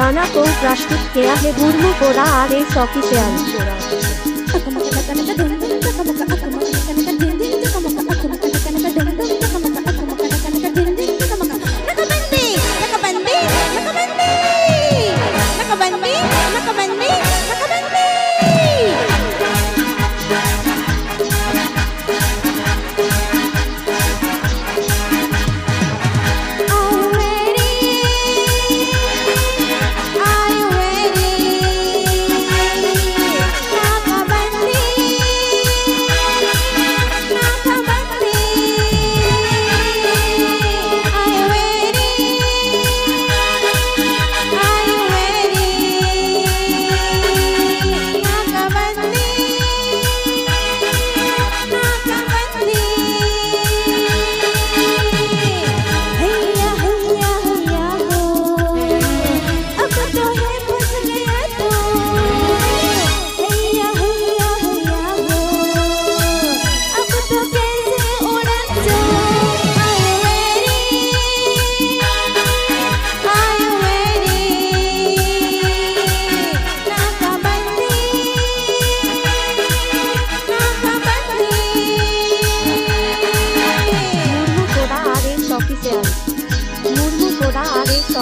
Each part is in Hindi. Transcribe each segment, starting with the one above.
गाना को प्रस्तुत किया है बुर्मू कोरा R S official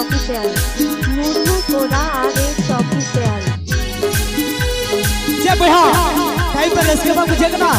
official Murmu Koda R S official जय बिहार। टाइम पर इसके मुझे ना